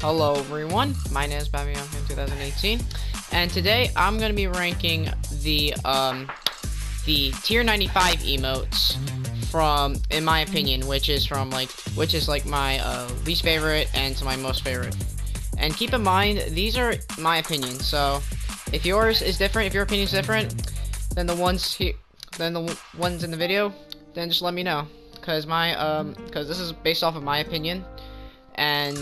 Hello everyone, my name is Babylon in 2018, and today I'm gonna be ranking the um the tier 95 emotes from, in my opinion, which is from like which is like my uh, least favorite and to my most favorite. And keep in mind, these are my opinion. So if yours is different, if your opinion is different than the ones here, than the ones in the video, then just let me know, cause my um cause this is based off of my opinion, and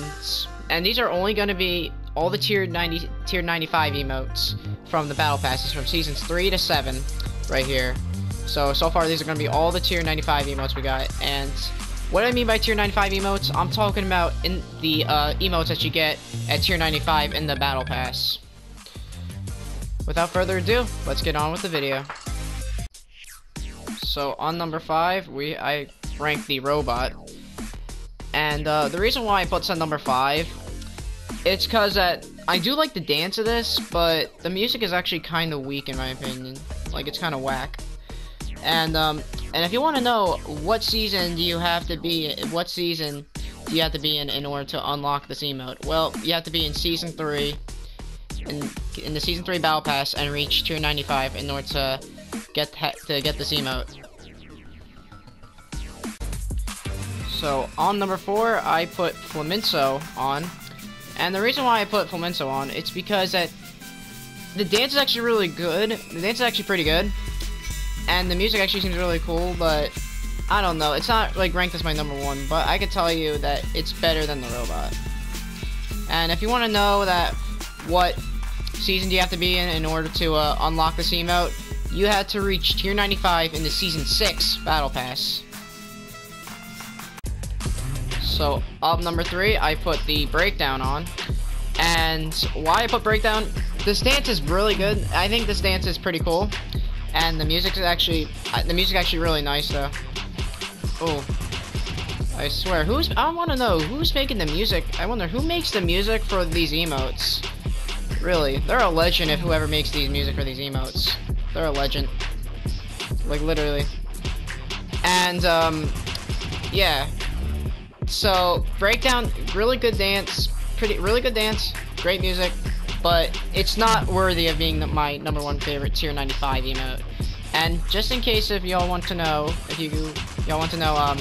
and these are only going to be all the tier 90 tier 95 emotes from the battle passes from seasons 3 to 7 right here. So so far these are going to be all the tier 95 emotes we got. And what I mean by tier 95 emotes? I'm talking about in the uh, emotes that you get at tier 95 in the battle pass. Without further ado let's get on with the video. So on number 5 we I ranked the robot and uh, the reason why I put at number 5, it's because that I do like the dance of this, but the music is actually kind of weak in my opinion. Like, it's kind of whack. And, um, and if you want to know what season do you have to be, what season do you have to be in in order to unlock this emote? Well, you have to be in Season 3, in, in the Season 3 Battle Pass, and reach Tier 95 in order to get, to get this emote. So on number four, I put Flamenco on. And the reason why I put Flamenco on, it's because that the dance is actually really good. The dance is actually pretty good. And the music actually seems really cool, but I don't know. It's not like ranked as my number one, but I could tell you that it's better than the robot. And if you want to know that what season do you have to be in in order to uh, unlock this emote, you had to reach tier 95 in the season 6 battle pass. So up number three, I put the breakdown on. And why I put breakdown, this dance is really good. I think this dance is pretty cool. And the music is actually, uh, the music actually really nice though. Oh, I swear, who's, I want to know, who's making the music? I wonder, who makes the music for these emotes? Really, they're a legend if whoever makes these music for these emotes. They're a legend. Like, literally. And, um, yeah, so breakdown, really good dance, pretty really good dance, great music, but it's not worthy of being my number one favorite tier 95 emote. And just in case if y'all want to know, if you y'all want to know um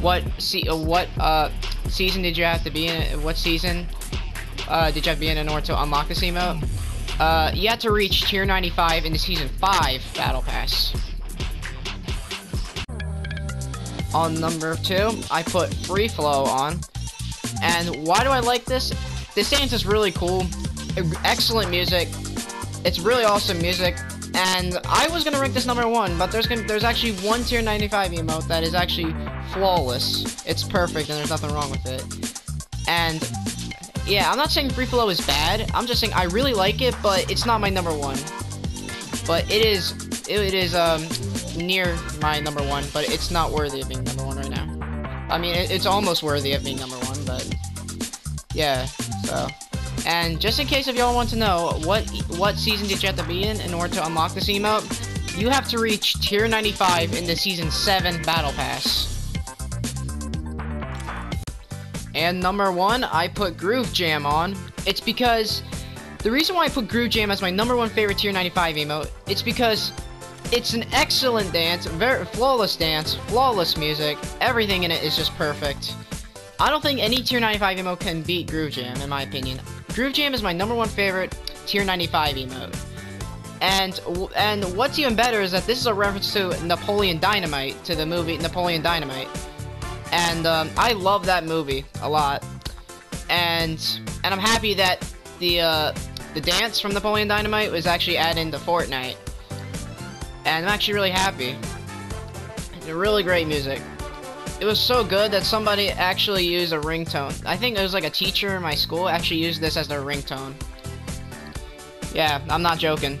what see uh, what uh season did you have to be in? What season uh did you have to be in in order to unlock this emote? Uh, you had to reach tier 95 in the season 5 battle pass. On number two, I put Free Flow on. And why do I like this? This dance is really cool. Excellent music. It's really awesome music. And I was gonna rank this number one, but there's gonna there's actually one tier 95 emote that is actually flawless. It's perfect and there's nothing wrong with it. And yeah, I'm not saying Free Flow is bad. I'm just saying I really like it, but it's not my number one. But it is it is um near my number one, but it's not worthy of being number one right now. I mean, it, it's almost worthy of being number one, but yeah, so. And just in case if y'all want to know, what what season did you have to be in in order to unlock this emote? You have to reach tier 95 in the season 7 battle pass. And number one, I put Groove Jam on. It's because the reason why I put Groove Jam as my number one favorite tier 95 emote, it's because it's an excellent dance, very flawless dance, flawless music. Everything in it is just perfect. I don't think any Tier 95 emote can beat Groove Jam, in my opinion. Groove Jam is my number one favorite Tier 95 emote. And and what's even better is that this is a reference to Napoleon Dynamite, to the movie Napoleon Dynamite. And um, I love that movie a lot. And and I'm happy that the uh, the dance from Napoleon Dynamite was actually added into Fortnite and I'm actually really happy. Really great music. It was so good that somebody actually used a ringtone. I think it was like a teacher in my school actually used this as their ringtone. Yeah, I'm not joking.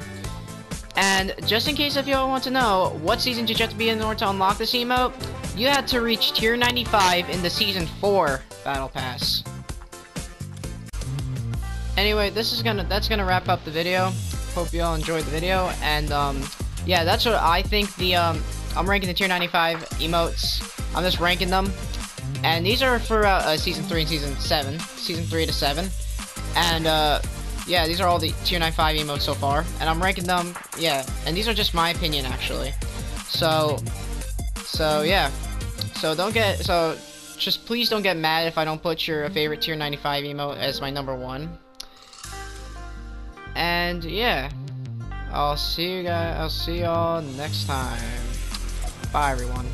And just in case if y'all want to know, what season did you have to be in order to unlock this emote? You had to reach tier 95 in the season 4 battle pass. Anyway, this is gonna that's gonna wrap up the video. Hope y'all enjoyed the video and um yeah, that's what I think the, um, I'm ranking the tier 95 emotes. I'm just ranking them. And these are for uh, uh, season three and season seven, season three to seven, and uh, yeah, these are all the tier 95 emotes so far, and I'm ranking them. Yeah, and these are just my opinion actually. So, so yeah, so don't get so just please don't get mad if I don't put your favorite tier 95 emote as my number one. And yeah, I'll see you guys. I'll see y'all next time. Bye everyone.